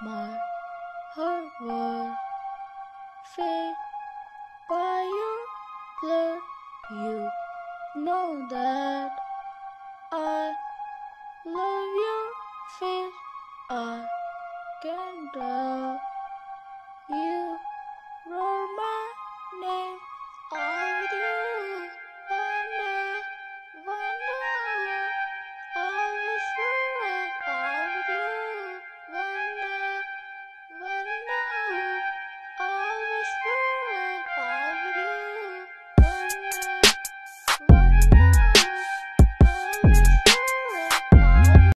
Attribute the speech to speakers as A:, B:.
A: my heart will fade by your blood. You know that I love your face. I can tell you wrote my name.